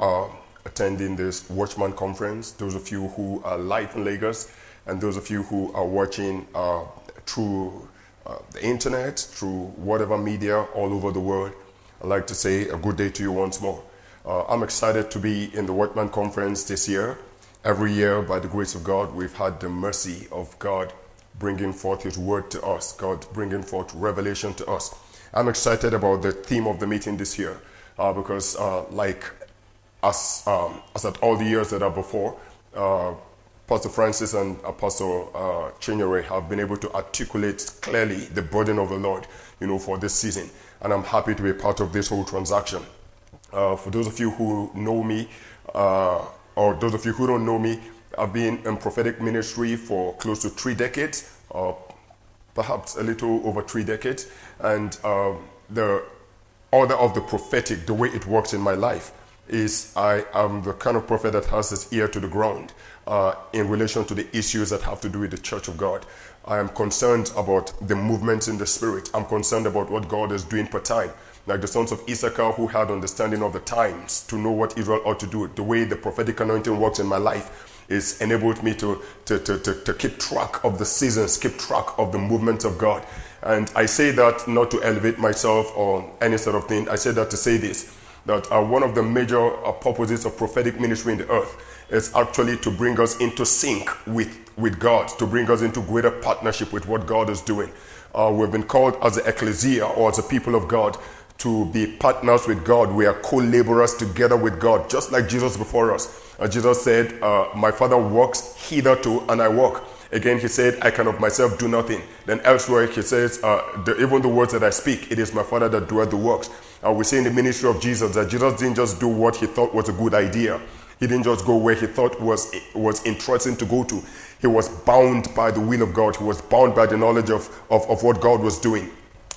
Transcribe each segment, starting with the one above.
are attending this Watchman Conference. Those of you who are live in Lagos, and those of you who are watching uh, through uh, the internet, through whatever media all over the world, I'd like to say a good day to you once more. Uh, I'm excited to be in the Watchman Conference this year. Every year, by the grace of God, we've had the mercy of God bringing forth His word to us, God bringing forth revelation to us. I'm excited about the theme of the meeting this year uh, because, uh, like as, um, as at all the years that are before, uh, Pastor Francis and Apostle uh, Chinyere have been able to articulate clearly the burden of the Lord, you know, for this season. And I'm happy to be part of this whole transaction. Uh, for those of you who know me, uh, or those of you who don't know me, I've been in prophetic ministry for close to three decades, uh, perhaps a little over three decades. And uh, the order of the prophetic, the way it works in my life, is I am the kind of prophet that has his ear to the ground uh, in relation to the issues that have to do with the church of God. I am concerned about the movements in the spirit. I'm concerned about what God is doing per time. Like the sons of Issachar who had understanding of the times to know what Israel ought to do. The way the prophetic anointing works in my life is enabled me to, to, to, to, to keep track of the seasons, keep track of the movements of God. And I say that not to elevate myself or any sort of thing. I say that to say this that uh, one of the major uh, purposes of prophetic ministry in the earth is actually to bring us into sync with, with God, to bring us into greater partnership with what God is doing. Uh, we've been called as the ecclesia or as a people of God to be partners with God. We are co laborers together with God, just like Jesus before us. Uh, Jesus said, uh, My Father works hitherto, and I walk. Again, he said, I can of myself do nothing. Then elsewhere, he says, uh, the, even the words that I speak, it is my Father that doeth the works. Uh, we see in the ministry of Jesus that Jesus didn't just do what he thought was a good idea. He didn't just go where he thought was, was interesting to go to. He was bound by the will of God. He was bound by the knowledge of, of, of what God was doing.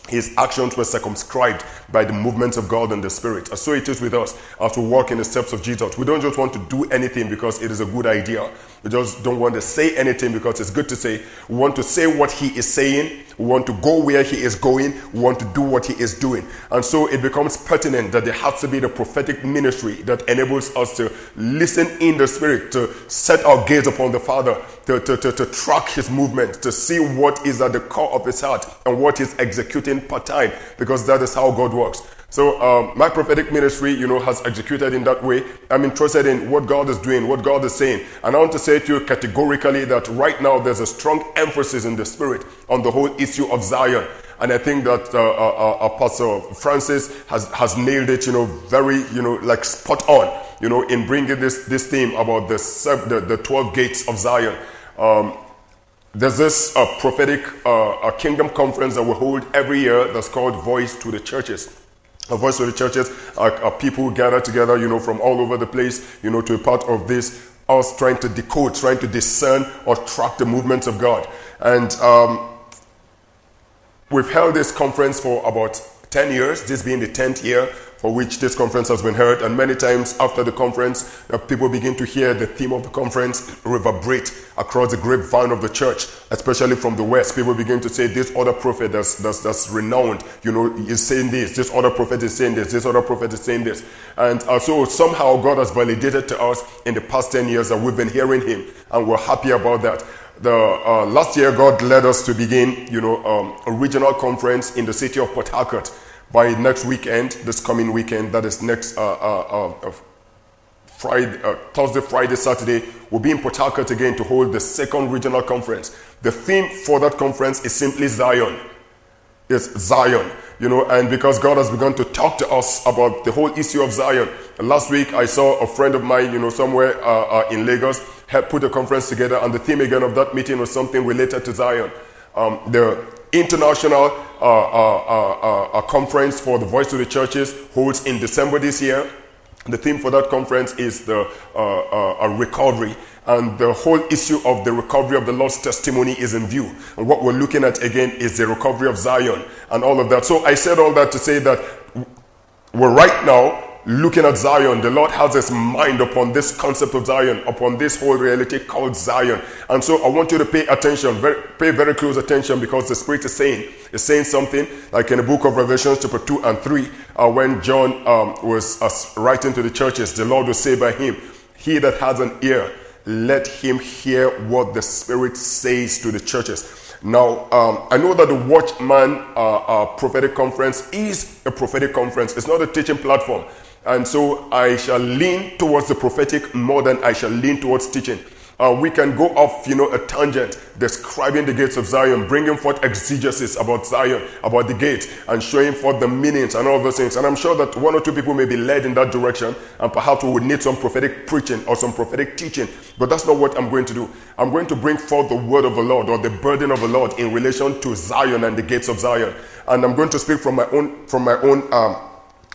His actions were circumscribed by the movements of God and the Spirit. And so it is with us as we walk in the steps of Jesus. We don't just want to do anything because it is a good idea. We just don't want to say anything because it's good to say. We want to say what He is saying. We want to go where He is going. We want to do what He is doing. And so it becomes pertinent that there has to be the prophetic ministry that enables us to listen in the Spirit, to set our gaze upon the Father, to, to, to, to track His movement, to see what is at the core of His heart and what He's executing part time, because that is how God works. So um, my prophetic ministry, you know, has executed in that way. I'm interested in what God is doing, what God is saying. And I want to say to you categorically that right now there's a strong emphasis in the spirit on the whole issue of Zion. And I think that uh, uh, uh Apostle Francis has, has nailed it, you know, very, you know, like spot on, you know, in bringing this, this theme about the, the, the 12 gates of Zion. Um, there's this uh, prophetic uh, kingdom conference that we hold every year that's called Voice to the Churches. A voice of the churches are, are people gathered together, you know, from all over the place, you know, to a part of this, us trying to decode, trying to discern or track the movements of God. And um, we've held this conference for about 10 years, this being the 10th year for which this conference has been held. And many times after the conference, uh, people begin to hear the theme of the conference reverberate across the grapevine of the church, especially from the West. People begin to say, This other prophet that's, that's, that's renowned, you know, is saying this. This other prophet is saying this. This other prophet is saying this. And uh, so somehow God has validated to us in the past 10 years that we've been hearing Him, and we're happy about that the uh, last year God led us to begin, you know, um, a regional conference in the city of Port Harcourt by next weekend, this coming weekend, that is next uh, uh, uh, Friday, uh, Thursday, Friday, Saturday, we'll be in Port Harcourt again to hold the second regional conference. The theme for that conference is simply Zion. It's Zion, you know, and because God has begun to talk to us about the whole issue of Zion. Last week, I saw a friend of mine, you know, somewhere uh, uh, in Lagos, had put a conference together, and the theme again of that meeting was something related to Zion. Um, the international uh, uh, uh, conference for the Voice to the Churches holds in December this year. The theme for that conference is the recovery. And the whole issue of the recovery of the lost testimony is in view. And what we're looking at again is the recovery of Zion and all of that. So I said all that to say that we're right now looking at Zion, the Lord has his mind upon this concept of Zion, upon this whole reality called Zion. And so I want you to pay attention, very, pay very close attention because the Spirit is saying, is saying something like in the book of Revelation, chapter 2 and 3, uh, when John um, was uh, writing to the churches, the Lord will say by him, He that has an ear, let him hear what the Spirit says to the churches. Now, um, I know that the Watchman uh, uh, prophetic conference is a prophetic conference, it's not a teaching platform. And so I shall lean towards the prophetic more than I shall lean towards teaching uh, we can go off, you know, a tangent describing the gates of Zion, bringing forth exegesis about Zion, about the gates, and showing forth the meanings and all those things. And I'm sure that one or two people may be led in that direction, and perhaps we would need some prophetic preaching or some prophetic teaching. But that's not what I'm going to do. I'm going to bring forth the word of the Lord or the burden of the Lord in relation to Zion and the gates of Zion. And I'm going to speak from my own from my own um,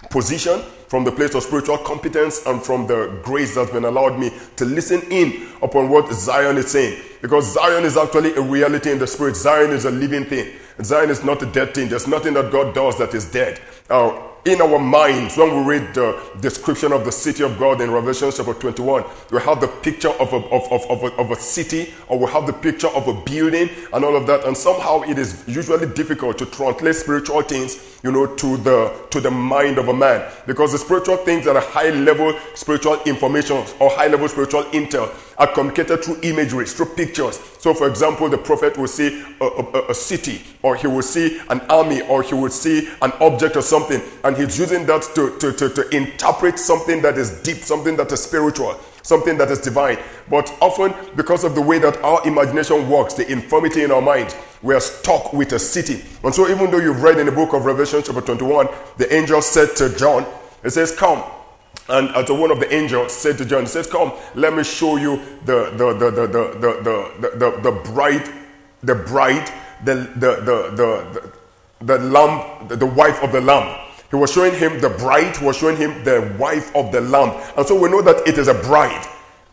position from the place of spiritual competence and from the grace that's been allowed me to listen in upon what Zion is saying. Because Zion is actually a reality in the spirit. Zion is a living thing. Zion is not a dead thing. There's nothing that God does that is dead. Uh, in our minds, when we read the description of the city of God in Revelation chapter 21, we have the picture of a, of, of, of, a, of a city or we have the picture of a building and all of that. And somehow it is usually difficult to translate spiritual things, you know, to the, to the mind of a man. Because the spiritual things that are high level spiritual information or high level spiritual intel are communicated through imagery, through pictures. So, for example, the prophet will see a, a, a, city, or he will see an army, or he will see an object or something, and he's using that to, to, to, to interpret something that is deep, something that is spiritual, something that is divine. But often, because of the way that our imagination works, the infirmity in our mind, we are stuck with a city. And so, even though you've read in the book of Revelation, chapter 21, the angel said to John, It says, Come and as one of the angels said to John, he says, Come, let me show you the the the the the the, the, the, the bride, the bride, the the the the, the, the lamb, the wife of the lamb. He was showing him the bride, he was showing him the wife of the lamb. And so we know that it is a bride.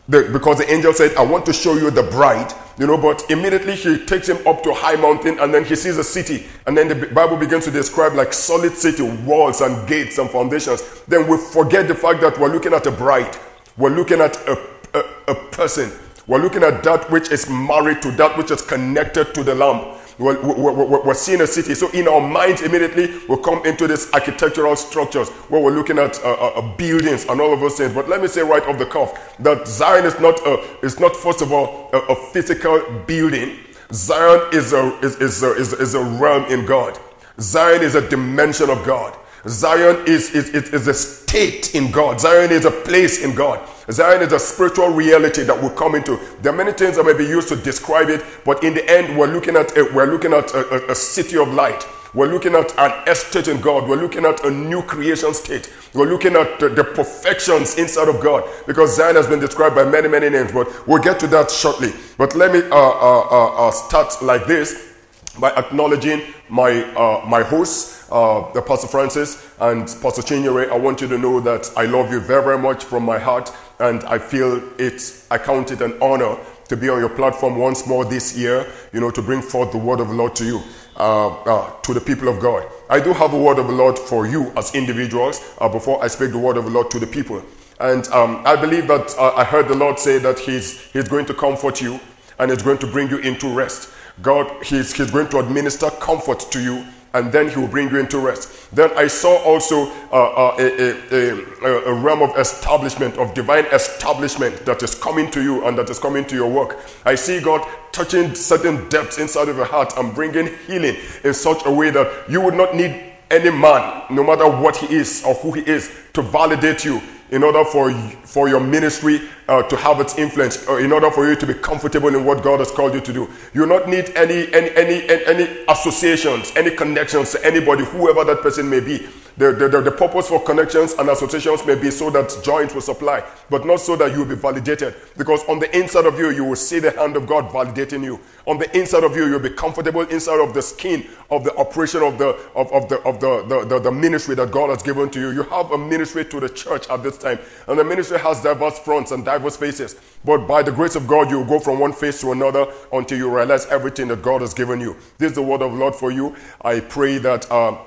The, because the angel said, I want to show you the bride, you know, but immediately he takes him up to a high mountain and then he sees a city. And then the Bible begins to describe like solid city, walls and gates and foundations. Then we forget the fact that we're looking at a bride. We're looking at a, a, a person. We're looking at that which is married to that which is connected to the Lamb. We're, we're, we're, seeing a city. So in our minds, immediately, we come into these architectural structures where we're looking at uh, uh, uh, buildings and all of those things. But let me say right off the cuff that Zion is not, a, is not first of all, a, a physical building. Zion is a, is, is, a, is, is a realm in God. Zion is a dimension of God. Zion is, is, is, is a state in God. Zion is a place in God. Zion is a spiritual reality that we come into. There are many things that may be used to describe it, but in the end, we're looking at a, we're looking at a, a, a city of light. We're looking at an estate in God. We're looking at a new creation state. We're looking at the, the, perfections inside of God because Zion has been described by many, many names, but we'll get to that shortly. But let me uh, uh, uh, uh start like this by acknowledging my, uh, my hosts, uh, Pastor Francis and Pastor Chinyere. I want you to know that I love you very, very much from my heart, and I feel it's, I count it an honor to be on your platform once more this year, you know, to bring forth the word of the Lord to you, uh, uh, to the people of God. I do have a word of the Lord for you as individuals uh, before I speak the word of the Lord to the people. And um, I believe that uh, I heard the Lord say that he's, he's going to comfort you and it's going to bring you into rest. God, he's, he's going to administer comfort to you and then he will bring you into rest. Then I saw also uh, uh, a, a, a, realm of establishment, of divine establishment that is coming to you and that is coming to your work. I see God touching certain depths inside of your heart and bringing healing in such a way that you would not need any man, no matter what he is or who he is, to validate you in order for, for your ministry uh, to have its influence, or in order for you to be comfortable in what God has called you to do. You not need any, any, any, any associations, any connections to anybody, whoever that person may be. The, the, the, purpose for connections and associations may be so that joint will supply, but not so that you will be validated. Because on the inside of you, you will see the hand of God validating you. On the inside of you, you'll be comfortable inside of the skin of the operation of the of, of the of the, the, the, the ministry that God has given to you. You have a ministry to the church at this time, and the ministry has diverse fronts and diverse faces. But by the grace of God, you go from one face to another until you realize everything that God has given you. This is the word of the Lord for you. I pray that. Uh,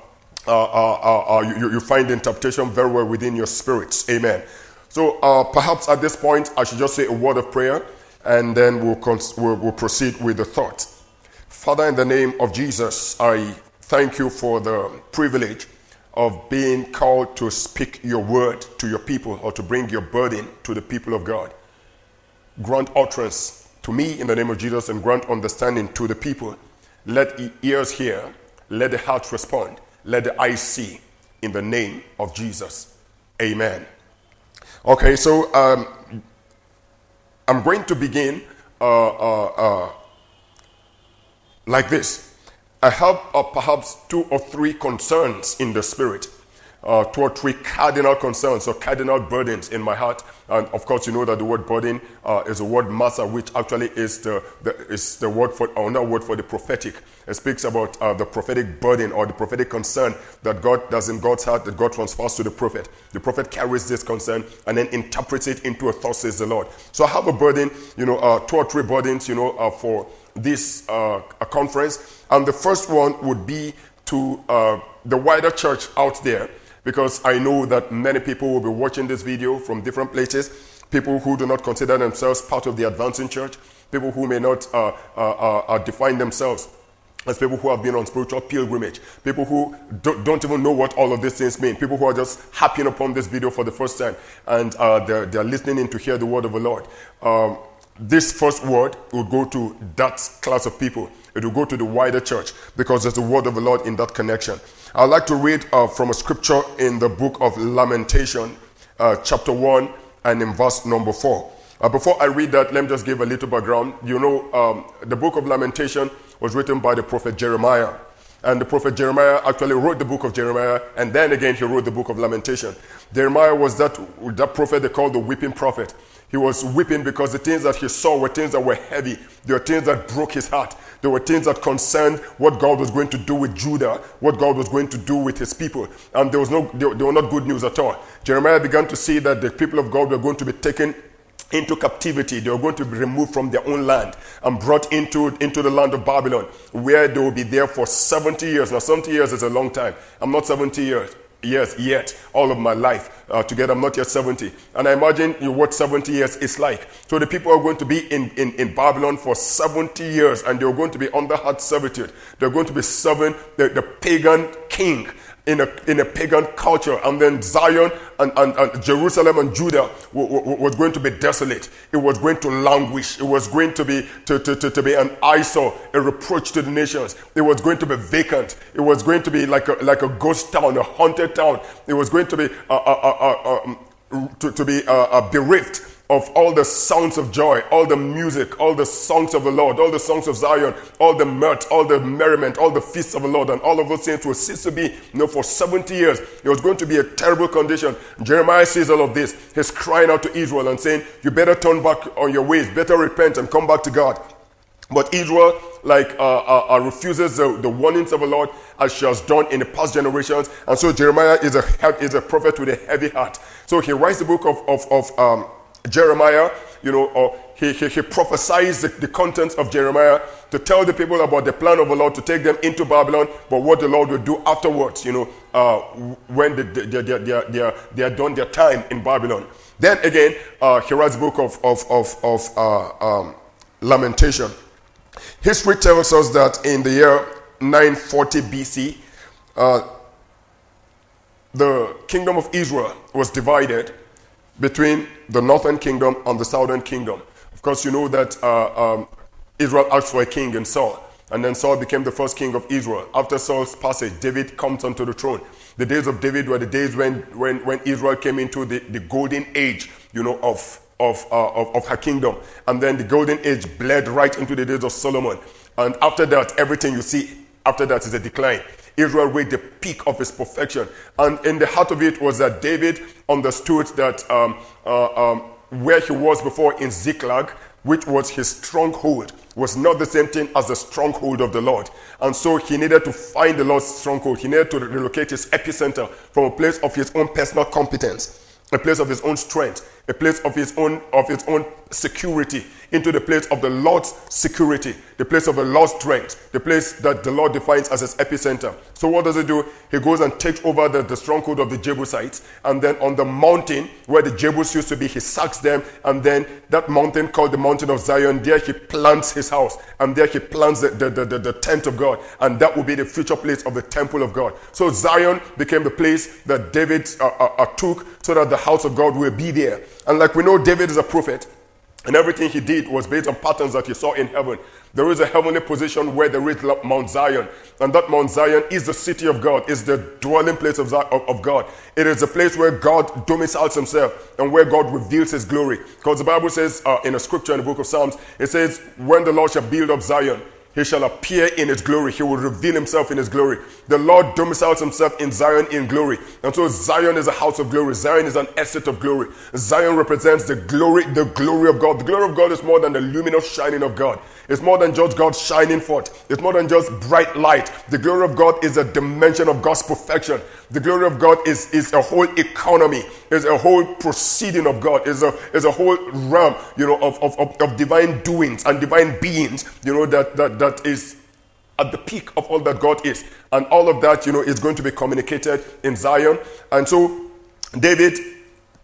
uh, uh, uh, you, you find the interpretation very well within your spirits. Amen. So uh, perhaps at this point, I should just say a word of prayer and then we'll, cons- we'll, we'll proceed with the thought. Father, in the name of Jesus, I thank you for the privilege of being called to speak your word to your people or to bring your burden to the people of God. Grant utterance to me in the name of Jesus and grant understanding to the people. Let ears hear, let the hearts respond, let the eyes see in the name of Jesus. Amen. Okay, so um, I'm going to begin uh, uh, uh, like this. I have perhaps two or three concerns in the spirit uh, two or three cardinal concerns or cardinal burdens in my heart. And of course, you know that the word burden uh, is a word masa, which actually is the, the, is the word for, or another word for the prophetic. It speaks about uh, the prophetic burden or the prophetic concern that God does in God's heart that God transfers to the prophet. The prophet carries this concern and then interprets it into a thought, says the Lord. So I have a burden, you know, uh, two or three burdens, you know, uh, for this uh, conference. And the first one would be to the wider church out there because I know that many people will be watching this video from different places. People who do not consider themselves part of the advancing church, people who may not uh, uh, uh, uh define themselves as people who have been on spiritual pilgrimage, people who don't, don't, even know what all of these things mean, people who are just happening upon this video for the first time and uh, they're, they're, listening in to hear the word of the Lord. Um, this first word will go to that class of people. It will go to the wider church because there's the word of the Lord in that connection. I'd like to read uh, from a scripture in the book of Lamentation, uh, chapter 1, and in verse number 4. Uh, before I read that, let me just give a little background. You know, um, the book of Lamentation was written by the prophet Jeremiah. And the prophet Jeremiah actually wrote the book of Jeremiah, and then again he wrote the book of Lamentation. Jeremiah was that, that prophet they called the weeping prophet. He was weeping because the things that he saw were things that were heavy. They were things that broke his heart. There were things that concerned what God was going to do with Judah, what God was going to do with his people. And there was no, they, were not good news at all. Jeremiah began to see that the people of God were going to be taken into captivity. They were going to be removed from their own land and brought into, into the land of Babylon, where they will be there for 70 years. Now, 70 years is a long time. I'm not 70 years years yet, all of my life uh, together. I'm not yet 70. And I imagine you what 70 years is like. So the people are going to be in, in, in Babylon for 70 years and they're going to be under hard servitude. They're going to be serving the, the pagan king in a, in a pagan culture. And then Zion and, and, and Jerusalem and Judah was going to be desolate. It was going to languish. It was going to be, to, to, to, to, be an eyesore, a reproach to the nations. It was going to be vacant. It was going to be like a, like a ghost town, a haunted town. It was going to be, uh, uh, uh, um, to, to be bereft of all the sounds of joy, all the music, all the songs of the Lord, all the songs of Zion, all the mirth, all the merriment, all the feasts of the Lord, and all of those things will cease to be. You know, for 70 years, it was going to be a terrible condition. Jeremiah sees all of this. He's crying out to Israel and saying, You better turn back on your ways, better repent and come back to God. But Israel, like, uh, uh, uh, refuses the, the, warnings of the Lord as she has done in the past generations. And so Jeremiah is a, is a prophet with a heavy heart. So he writes the book of, of, of um, Jeremiah, you know, or he, he, he prophesies the, the contents of Jeremiah to tell the people about the plan of the Lord to take them into Babylon, but what the Lord will do afterwards, you know, uh, when they, they, they, they, they, they are done their time in Babylon. Then again, uh, he writes a book of, of, of, of uh, um, lamentation. History tells us that in the year 940 BC, uh, the kingdom of Israel was divided between the northern kingdom and the southern kingdom. Of course, you know that uh, um, Israel asked for a king in Saul, and then Saul became the first king of Israel. After Saul's passage, David comes onto the throne. The days of David were the days when, when, when Israel came into the, the golden age, you know, of, of, uh, of, of her kingdom. And then the golden age bled right into the days of Solomon. And after that, everything you see after that is a decline. Israel reached the peak of his perfection. And in the heart of it was that David understood that um, uh, um, where he was before in Ziklag, which was his stronghold, was not the same thing as the stronghold of the Lord. And so he needed to find the Lord's stronghold. He needed to relocate his epicenter from a place of his own personal competence, a place of his own strength, a place of his own of his own security into the place of the Lord's security, the place of the Lord's strength, the place that the Lord defines as his epicenter. So what does he do? He goes and takes over the, the stronghold of the Jebusites, and then on the mountain where the Jebus used to be, he sacks them, and then that mountain called the mountain of Zion, there he plants his house, and there he plants the, the, the, the tent of God, and that will be the future place of the temple of God. So Zion became the place that David uh, uh, uh took so that the house of God will be there. And like we know, David is a prophet. And everything he did was based on patterns that he saw in heaven. There is a heavenly position where there is Mount Zion. And that Mount Zion is the city of God, is the dwelling place of, of, God. It is a place where God domiciles himself and where God reveals his glory. Because the Bible says uh, in a scripture in the book of Psalms, it says, When the Lord shall build up Zion, he shall appear in his glory. He will reveal himself in his glory. The Lord domiciles himself in Zion in glory. And so Zion is a house of glory. Zion is an estate of glory. Zion represents the glory, the glory of God. The glory of God is more than the luminous shining of God. It's more than just God shining forth. It's more than just bright light. The glory of God is a dimension of God's perfection. The glory of God is, is a whole economy, is a whole proceeding of God, is a, is a whole realm, you know, of, of, of, of divine doings and divine beings, you know, that, that, that is at the peak of all that God is. And all of that, you know, is going to be communicated in Zion. And so David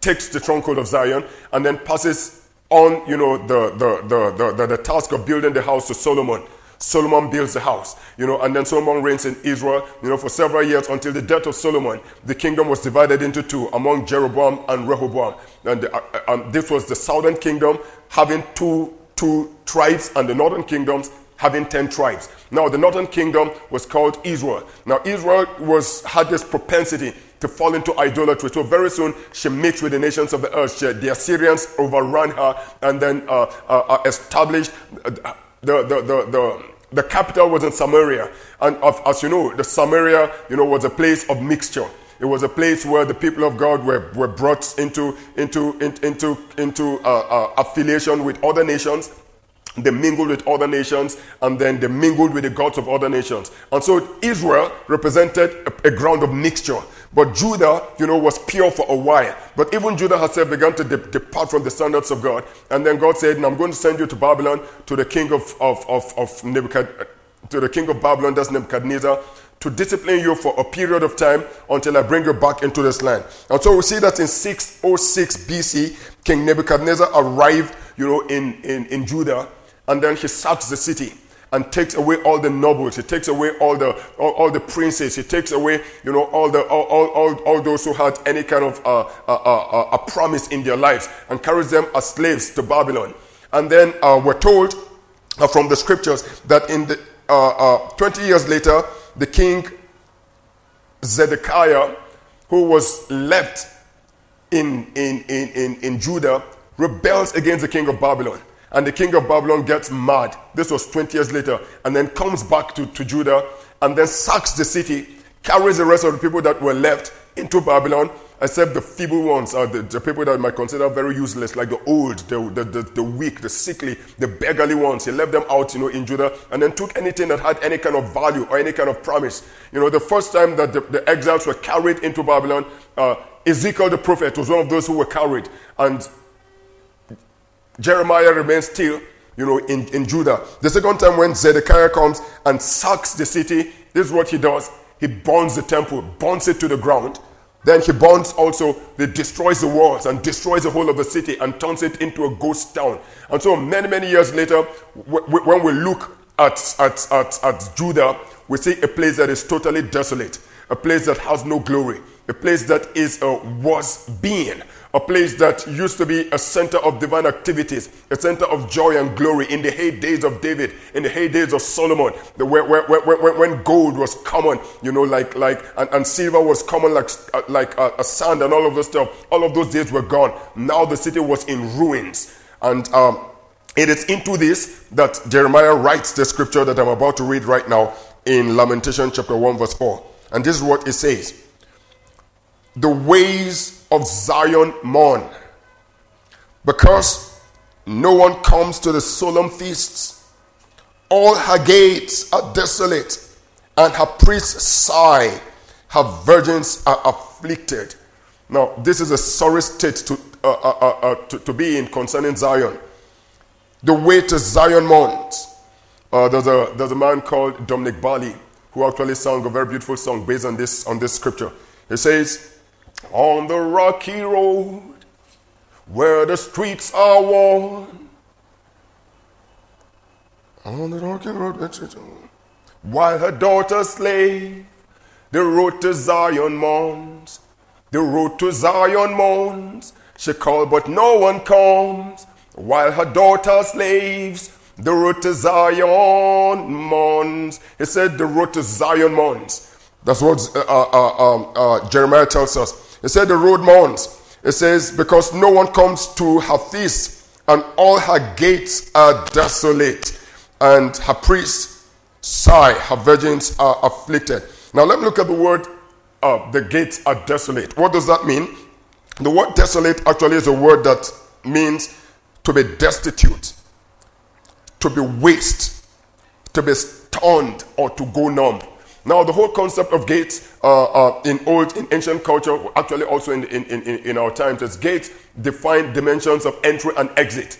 takes the stronghold of Zion and then passes on, you know, the, the, the, the, the task of building the house to Solomon. Solomon builds the house, you know, and then Solomon reigns in Israel, you know, for several years until the death of Solomon. The kingdom was divided into two among Jeroboam and Rehoboam. And, the, uh, uh this was the southern kingdom having two, two tribes, and the northern kingdoms having 10 tribes. Now, the northern kingdom was called Israel. Now, Israel was, had this propensity to fall into idolatry. So very soon she mixed with the nations of the earth. She, the Assyrians overran her and then uh, uh, uh established uh, the, the, the, the, the capital was in Samaria. And of, as you know, the Samaria, you know, was a place of mixture. It was a place where the people of God were, were brought into, into, into, into uh, uh, affiliation with other nations they mingled with other nations and then they mingled with the gods of other nations. And so Israel represented a, a, ground of mixture. But Judah, you know, was pure for a while. But even Judah herself began to de- depart from the standards of God. And then God said, I'm going to send you to Babylon to the king of, of, of, of Nebuchadnezzar, to the king of Babylon, that's Nebuchadnezzar, to discipline you for a period of time until I bring you back into this land. And so we see that in 606 BC, King Nebuchadnezzar arrived, you know, in, in, in Judah and then he sacks the city and takes away all the nobles. He takes away all the all, all the princes. He takes away, you know, all the all, all, all, all those who had any kind of uh, uh, uh, a promise in their lives and carries them as slaves to Babylon. And then uh, we're told uh, from the scriptures that in the uh, 20 years later, the king Zedekiah, who was left in, in, in, in, in Judah, rebels against the king of Babylon. And the king of Babylon gets mad. This was 20 years later. And then comes back to, to Judah and then sacks the city, carries the rest of the people that were left into Babylon, except the feeble ones, are the, the people that might consider very useless, like the old, the, the, the, the, weak, the sickly, the beggarly ones. He left them out, you know, in Judah, and then took anything that had any kind of value or any kind of promise. You know, the first time that the, the exiles were carried into Babylon, uh, Ezekiel the prophet was one of those who were carried. And Jeremiah remains still, you know, in, in Judah. The second time when Zedekiah comes and sacks the city, this is what he does. He burns the temple, burns it to the ground. Then he burns also, he destroys the walls and destroys the whole of the city and turns it into a ghost town. And so many, many years later, when we look at, at, at, at Judah, we see a place that is totally desolate, a place that has no glory, a place that is a was being, a place that used to be a center of divine activities, a center of joy and glory in the heydays of David, in the heydays of Solomon, the, where, where, where, when gold was common, you know, like, like and, and silver was common like, uh, like a, a sand and all of this stuff. All of those days were gone. Now the city was in ruins. And um, it is into this that Jeremiah writes the scripture that I'm about to read right now in Lamentation chapter 1, verse 4. And this is what it says The ways of Zion mourn, because no one comes to the solemn feasts. All her gates are desolate, and her priests sigh. Her virgins are afflicted. Now, this is a sorry state to, uh, uh, uh, uh to, to, be in concerning Zion. The way to Zion Mount. Uh, there's, a, there's a man called Dominic Balli who actually sang a very beautiful song based on this, on this scripture. He says, On the rocky road where the streets are worn, on the rocky road, while her daughter slave, the road to Zion mourns, the road to Zion mourns. She called, but no one comes, while her daughter slaves, the road to Zion mourns. He said, the road to Zion mourns. That's what uh, uh, um, uh, Jeremiah tells us. He said, the road mourns. It says, because no one comes to her feast, and all her gates are desolate, and her priests sigh, her virgins are afflicted. Now let me look at the word, uh, the gates are desolate. What does that mean? The word desolate actually is a word that means to be destitute, to be waste, to be stunned, or to go numb. Now, the whole concept of gates uh, uh, in old, in ancient culture, actually also in, in, in, in our times, as gates define dimensions of entry and exit.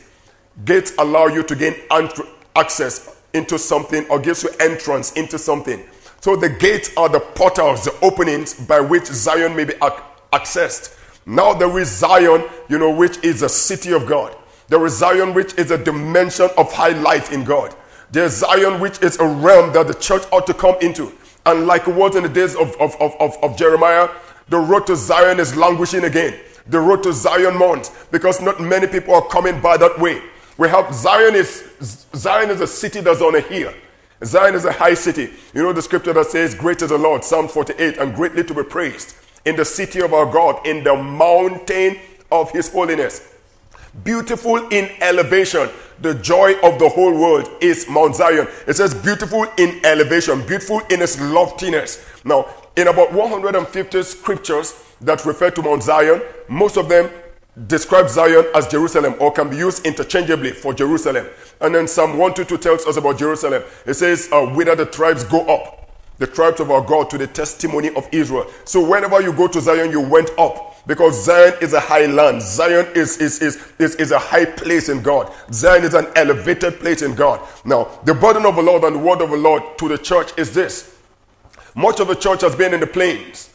Gates allow you to gain access into something or gives you entrance into something. So the gates are the portals, the openings by which Zion may be ac- accessed. Now there is Zion, you know, which is a city of God. There is Zion, which is a dimension of high life in God. There's Zion, which is a realm that the church ought to come into. And like it was in the days of, of, of, of, of Jeremiah, the road to Zion is languishing again. The road to Zion mounts because not many people are coming by that way. We have Zion is Zion is a city that's on a hill. Zion is a high city. You know the scripture that says, Great is the Lord, Psalm 48, and greatly to be praised in the city of our God, in the mountain of his holiness. Beautiful in elevation. The joy of the whole world is Mount Zion. It says beautiful in elevation, beautiful in its loftiness. Now, in about 150 scriptures that refer to Mount Zion, most of them describe Zion as Jerusalem or can be used interchangeably for Jerusalem. And then Psalm 122 tells us about Jerusalem. It says, uh, Whither the tribes go up, the tribes of our God to the testimony of Israel. So whenever you go to Zion, you went up because Zion is a high land. Zion is, is, is, is, is a high place in God. Zion is an elevated place in God. Now, the burden of the Lord and the word of the Lord to the church is this. Much of the church has been in the plains.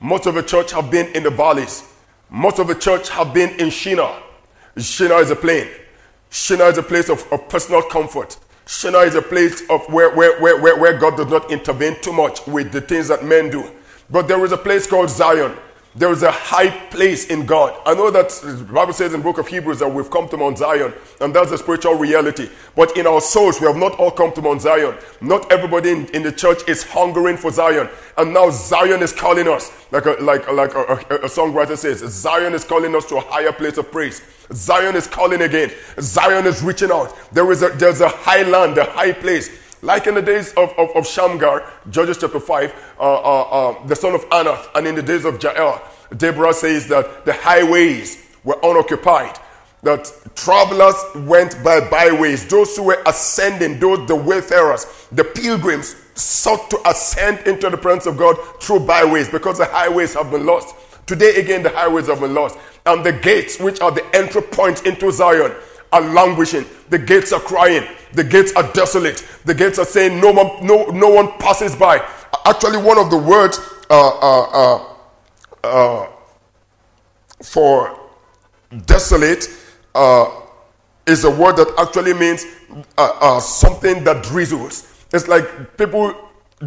Most of the church have been in the valleys. Most of the church have been in Shinar. Shinar is a plain. Shinar is a place of, of personal comfort. Shinar is a place of where, where, where, where, where God does not intervene too much with the things that men do. But there is a place called Zion there is a high place in God. I know that the Bible says in the book of Hebrews that we've come to Mount Zion, and that's a spiritual reality. But in our souls, we have not all come to Mount Zion. Not everybody in, in the church is hungering for Zion. And now Zion is calling us, like a, like, like a, a, a songwriter says, Zion is calling us to a higher place of praise. Zion is calling again. Zion is reaching out. There is a, there's a high land, a high place like in the days of, of, of Shamgar, Judges chapter 5, uh, uh, uh, the son of Anath, and in the days of Jael, Deborah says that the highways were unoccupied, that travelers went by byways. Those who were ascending, those the wayfarers, the pilgrims sought to ascend into the presence of God through byways because the highways have been lost. Today, again, the highways have been lost. And the gates, which are the entry points into Zion, are languishing. The gates are crying. The gates are desolate. The gates are saying no one, no, no one passes by. Actually, one of the words uh, uh, uh, uh for desolate uh, is a word that actually means uh, something that drizzles. It's like people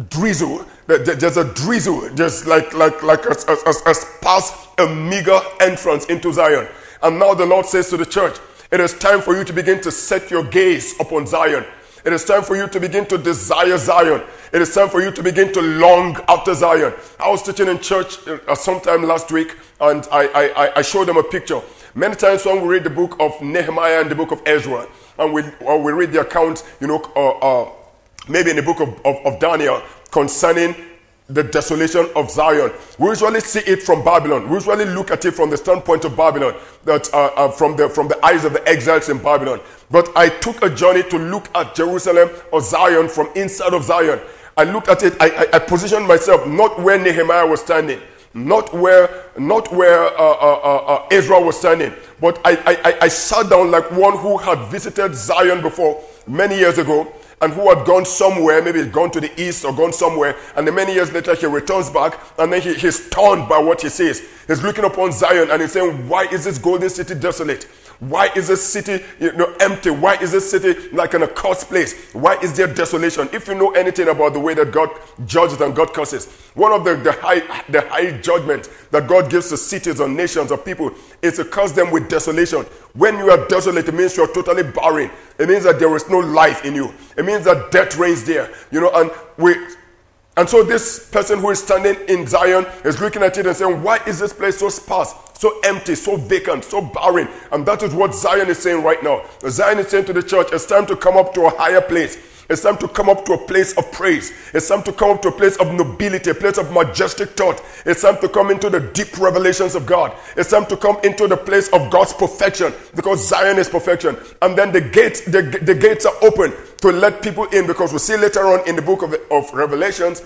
drizzle. There's a drizzle, just like like like as, as, as past a meager entrance into Zion. And now the Lord says to the church, it is time for you to begin to set your gaze upon Zion. It is time for you to begin to desire Zion. It is time for you to begin to long after Zion. I was teaching in church uh, sometime last week and I, I, I showed them a picture. Many times when we read the book of Nehemiah and the book of Ezra, and we, or we read the account, you know, uh, uh, maybe in the book of, of, of Daniel concerning the desolation of Zion. We usually see it from Babylon. We usually look at it from the standpoint of Babylon, that uh, uh, from the from the eyes of the exiles in Babylon. But I took a journey to look at Jerusalem or Zion from inside of Zion. I looked at it. I, I, I positioned myself not where Nehemiah was standing. not where, not where uh, uh, uh, uh Israel was standing. But I, I, I sat down like one who had visited Zion before many years ago and who had gone somewhere, maybe gone to the east or gone somewhere, and then many years later he returns back, and then he, he's stunned by what he sees. He's looking upon Zion and he's saying, Why is this golden city desolate? Why is this city you know, empty? Why is this city like in a cursed place? Why is there desolation? If you know anything about the way that God judges and God curses, one of the, the, high, the high judgment that God gives to cities or nations or people is to curse them with desolation. When you are desolate, it means you are totally barren. It means that there is no life in you. It means that death reigns there. You know, and we and so this person who is standing in Zion is looking at it and saying, Why is this place so sparse, so empty, so vacant, so barren? And that is what Zion is saying right now. Zion is saying to the church, It's time to come up to a higher place. It's time to come up to a place of praise. It's time to come up to a place of nobility, a place of majestic thought. It's time to come into the deep revelations of God. It's time to come into the place of God's perfection because Zion is perfection. And then the gates, the, the gates are open to let people in because we see later on in the book of, of Revelations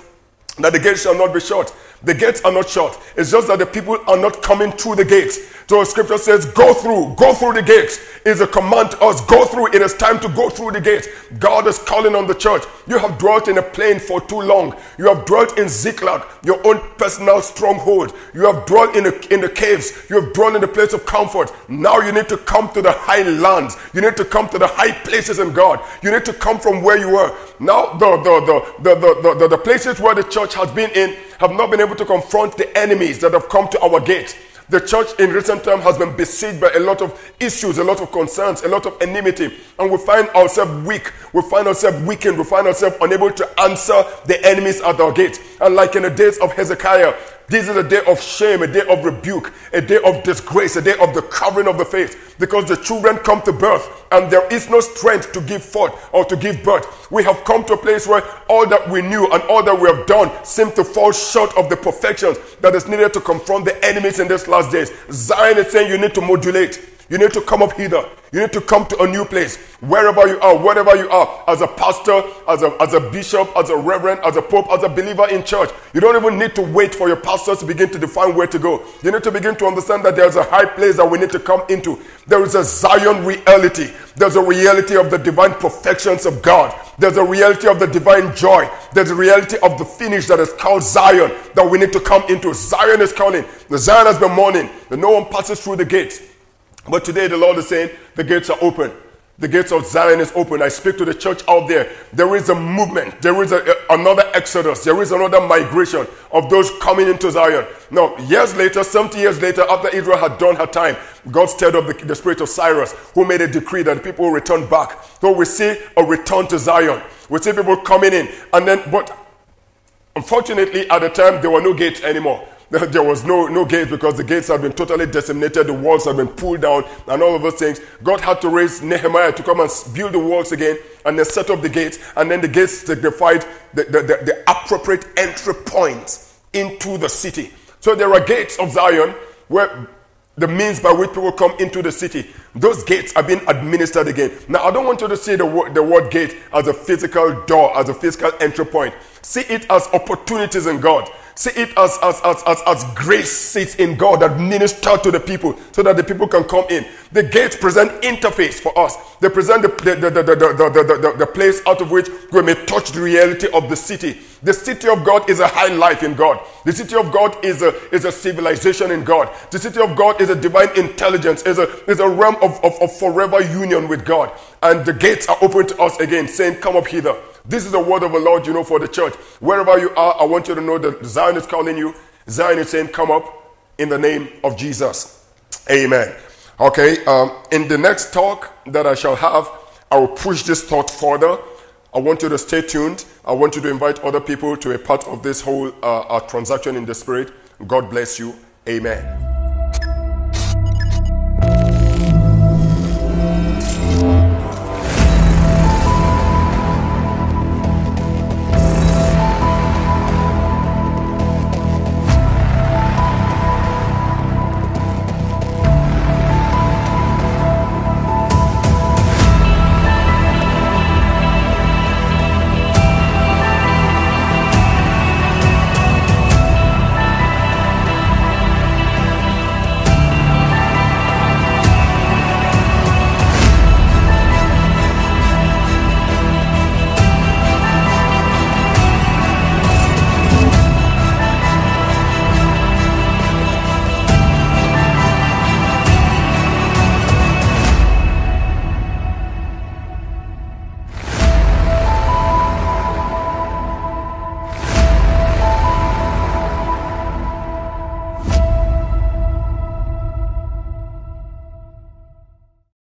that the gates shall not be shut. The gates are not shut. It's just that the people are not coming through the gates. So scripture says, go through, go through the gates. Is a command to us, go through. It is time to go through the gates. God is calling on the church. You have dwelt in a plain for too long. You have dwelt in Ziklag, your own personal stronghold. You have dwelt in the, in the caves. You have dwelt in the place of comfort. Now you need to come to the high lands. You need to come to the high places in God. You need to come from where you were. Now the, the, the, the, the, the, the places where the church has been in have not been able to confront the enemies that have come to our gate. The church in recent times has been besieged by a lot of issues, a lot of concerns, a lot of enmity, and we find ourselves weak. We find ourselves weakened. We find ourselves unable to answer the enemies at our gate. And like in the days of Hezekiah, this is a day of shame, a day of rebuke, a day of disgrace, a day of the covering of the face because the children come to birth and there is no strength to give forth or to give birth. We have come to a place where all that we knew and all that we have done seem to fall short of the perfections that is needed to confront the enemies in these last days. Zion is saying you need to modulate. You need to come up hither. You need to come to a new place. Wherever you are, wherever you are, as a pastor, as a, as a bishop, as a reverend, as a pope, as a believer in church, you don't even need to wait for your pastors to begin to define where to go. You need to begin to understand that there's a high place that we need to come into. There is a Zion reality. There's a reality of the divine perfections of God. There's a reality of the divine joy. There's a reality of the finish that is called Zion that we need to come into. Zion is calling. The Zion has been mourning. No one passes through the gates. But today the Lord is saying the gates are open. The gates of Zion is open. I speak to the church out there. There is a movement. There is a, another exodus. There is another migration of those coming into Zion. Now, years later, 70 years later, after Israel had done her time, God stirred up the, the spirit of Cyrus, who made a decree that people will return back. So we see a return to Zion. We see people coming in. And then, but unfortunately, at the time, there were no gates anymore. There was no, no gates because the gates had been totally decimated, the walls had been pulled down, and all of those things. God had to raise Nehemiah to come and build the walls again and then set up the gates, and then the gates signified the, the, the, the appropriate entry points into the city. So there are gates of Zion where the means by which people come into the city. Those gates are being administered again. Now, I don't want you to see the word, the word gate as a physical door, as a physical entry point. See it as opportunities in God. See it as, as, as, as, as grace sits in God that minister to the people so that the people can come in. The gates present interface for us. They present the, the, the, the, the, the, the, place out of which we may touch the reality of the city. The city of God is a high life in God. The city of God is a, is a civilization in God. The city of God is a divine intelligence, is a, is a realm of, of, of forever union with God. And the gates are open to us again, saying, Come up hither. This is the word of the Lord, you know, for the church. Wherever you are, I want you to know that Zion is calling you. Zion is saying, Come up in the name of Jesus. Amen. Okay, um, in the next talk that I shall have, I will push this thought further. I want you to stay tuned. I want you to invite other people to a part of this whole uh, uh, transaction in the spirit. God bless you. Amen.